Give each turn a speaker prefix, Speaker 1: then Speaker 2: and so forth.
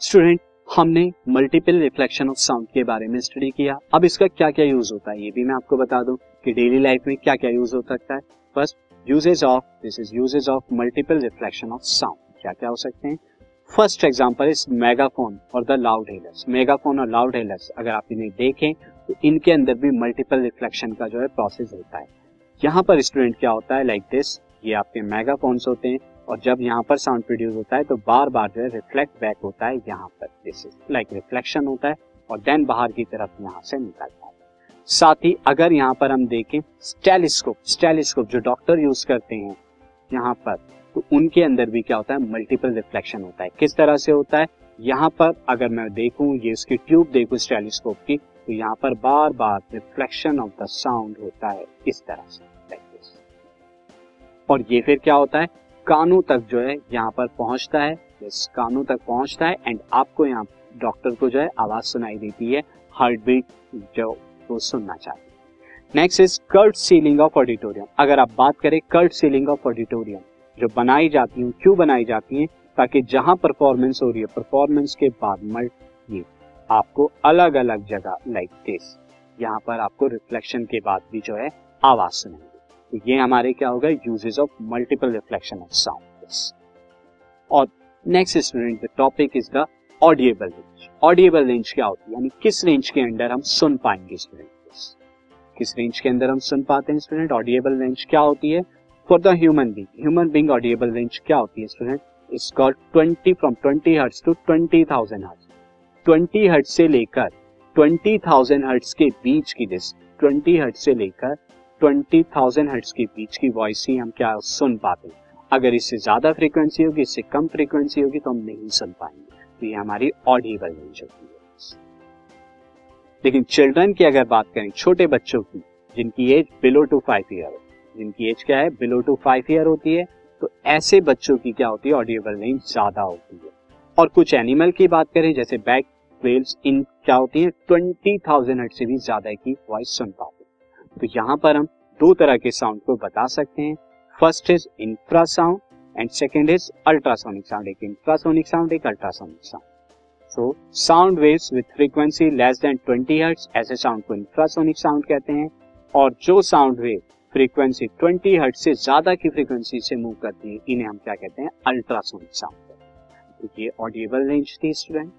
Speaker 1: Student हमने multiple reflection of sound के बारे में स्टडी किया। अब इसका क्या क्या यूज़ होता है, ये भी मैं आपको बता दूँ कि डेली लाइफ में क्या क्या यूज़ हो सकता है। First usages of this is usages of multiple reflection of sound क्या क्या हो सकते हैं? फ़र्स्ट एग्ज़ाम्पल इज़ मेगाफोन और द लाउड हेलर्स मेगाफोन और लाउड हेलर्स अगर आप इन्हें देखें तो इनके अंदर भी मल्टीपल रिफ्लेक्शन का जो है प्रोसेस होता है। यहाँ पर स्टूडेंट क्या होता है? लाइक like दिस ये आपके मेगाफोन्स होते हैं। और जब यहाँ पर साउंड प्रोड्यूस होता है तो बार बार जो है रिफ्लेक्ट बैक होता है यहाँ पर। दिस इज़ लाइक रिफ्लेक्शन होता है और देन बाहर की तरफ़ यहाँ से निकलता है। साथ ही अगर यहाँ पर हम देखें स्टेलिस्कोप स्टेलिस्कोप जो डॉक्टर यूज़ करते हैं यहाँ पर तो उनके अंदर भी क्या होता है मल्टीपल रिफ्लेक्शन होता है। किस तरह से होता है? यहाँ पर अगर मैं देखूँ, ये इसकी ट्यूब देखूँ स्टेलिस्कोप की तो यहाँ पर बार बार रिफ्लेक्शन ऑफ़ द साउंड होता है। इस तरह से और ये फिर क्या होता है? कानों तक जो है यहाँ पर पहुँचता है। यस कानों तक पहुँचता है एंड आपको यहाँ डॉक्टर को जो है आवाज़ सुनाई देती है हार्ट बीट जो वो सुनना चाहते हैं। Next is curved ceiling of auditorium अगर आप बात करें कर्ट सीलिंग ऑफ़ ऑडिटोरियम जो बनाई जाती है, क्यों बनाई जाती है, ताकि जहाँ परफॉर्मेंस हो रही है परफॉर्मेंस के बाद मल्ट ये आपको अलग अलग जगह लाइक दिस यहाँ पर आपको रिफ्लेक्शन के बाद भी जो है आवाज़ सुनेंगे तो ये हमारे क्या होगा? Uses of multiple reflection of sound और next student the topic is the audible range audible range क्या होती है? यानी किस रेंज के अंदर हम सुन पाएँगे स्टूडेंट किस रेंज के अंदर हम सुन पाते हैं स्टूडेंट ऑडिएबल रेंज क्या होती है? For the human being human being audible range क्या होती है student it's called 20 from 20 hertz to 20000 hertz 20 hertz से लेकर 20000 हर्ट्ज के बीच की दिस 20 हर्ट्ज से लेकर 20000 हर्ट्ज के बीच की वॉइस ही हम क्या सुन पाते हैं? अगर इससे ज़्यादा फ्रीक्वेंसी होगी, इससे कम फ्रीक्वेंसी होगी तो हम नहीं सुन पाएँगे। तो ये हमारी ऑडिएबल रेंज होती है। लेकिन चिल्ड्रन की अगर बात करें, छोटे बच्चों की, जिनकी age below two five year जिनकी एज क्या है? बिलो टू फाइव ईयर होती है तो ऐसे बच्चों की क्या होती है? ऑडिएबल रेंज ज़्यादा होती है। और कुछ एनिमल की बात करें, जैसे बैक वेल्स इन क्या होती है? ट्वेंटी थाउज़ेंड हर्ट से भी ज़्यादा की वॉइस सुन पाते तो यहाँ पर हम दो तरह के साउंड को बता सकते हैं। First is infrasound and second is ultrasonic sound एक इंफ्रासोनिक साउंड एक ultrasonic sound so sound waves with frequency less than 20 hertz ऐसे साउंड को इंफ्रासोनिक साउंड कहते हैं। और जो साउंड वेव फ्रीक्वेंसी 20 हर्ट्ज से ज़्यादा की फ्रीक्वेंसी से मूव करती है, इन्हें हम क्या कहते हैं? अल्ट्रासोनिक साउंड तो ये ऑडिएबल रेंज थी स्टूडेंट